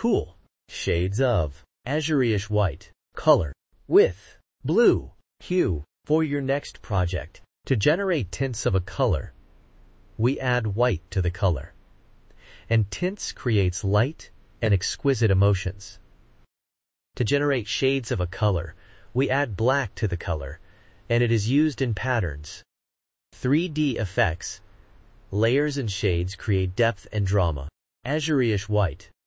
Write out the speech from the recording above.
Cool. Shades of azureish white. Color. With blue hue. For your next project, to generate tints of a color, we add white to the color. And tints creates light and exquisite emotions. To generate shades of a color, we add black to the color, and it is used in patterns. 3D effects, layers and shades create depth and drama. Azureish white